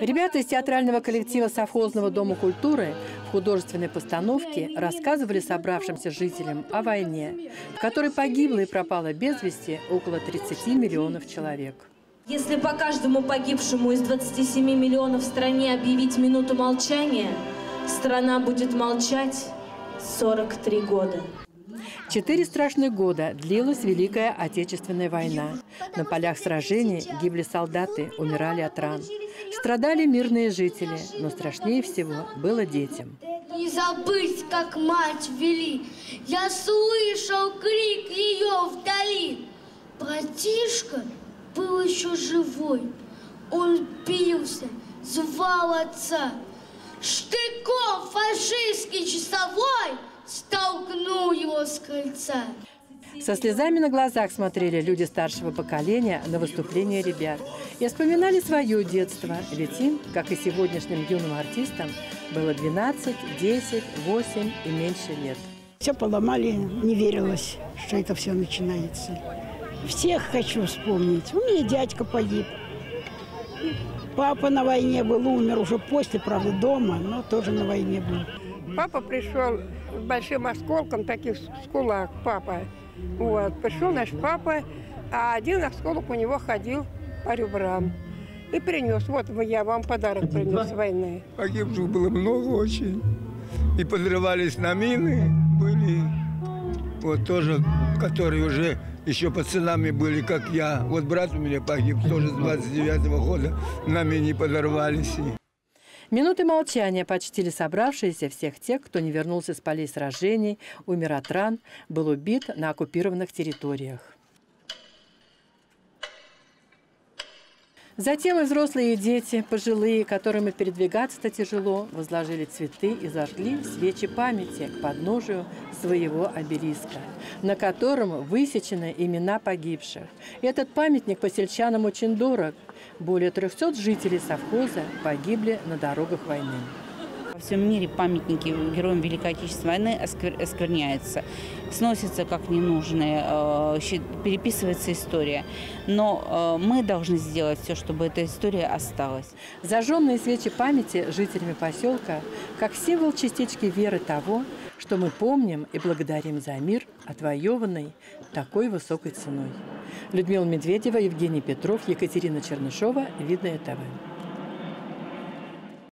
Ребята из театрального коллектива совхозного дома культуры в художественной постановке рассказывали собравшимся жителям о войне, в которой погибло и пропало без вести около 30 миллионов человек. Если по каждому погибшему из 27 миллионов в стране объявить минуту молчания, страна будет молчать 43 года. Четыре страшных года длилась Великая Отечественная война. На полях сражений гибли солдаты, умирали от ран. Страдали мирные жители, но страшнее всего было детям. Не забыть, как мать вели. Я слышал крик ее вдали. Братишка был еще живой. Он бился, звал отца. Штыком фашистский часовой столкнул его с крыльца. Со слезами на глазах смотрели люди старшего поколения на выступление ребят и вспоминали свое детство, ведь им, как и сегодняшним юным артистам, было 12, 10, 8 и меньше лет. Все поломали, не верилось, что это все начинается. Всех хочу вспомнить. У меня дядька погиб. Папа на войне был, умер уже после, правда, дома, но тоже на войне был. Папа пришел с большим осколком, таких скулах, папа. Вот, пришел наш папа, а один осколок у него ходил по ребрам. И принес. Вот я вам подарок принес с войны. Погибших было много очень. И подрывались на мины были. Вот тоже, которые уже еще пацанами были, как я. Вот брат у меня погиб тоже с 29-го года. На мине подорвались. Минуты молчания почтили собравшиеся всех тех, кто не вернулся с полей сражений, умер от ран, был убит на оккупированных территориях. Затем и взрослые, и дети, пожилые, которым и передвигаться-то тяжело, возложили цветы и зажгли свечи памяти к подножию своего обелиска, на котором высечены имена погибших. Этот памятник посельчанам очень дорог. Более 300 жителей совхоза погибли на дорогах войны. Во всем мире памятники героям Великой Отечественной войны оскверняются, сносятся как ненужные, э, переписывается история. Но э, мы должны сделать все, чтобы эта история осталась. Зажженные свечи памяти жителями поселка как символ частички веры того, что мы помним и благодарим за мир, отвоеванный такой высокой ценой. Людмила Медведева, Евгений Петров, Екатерина Чернышова, Видное ТВ.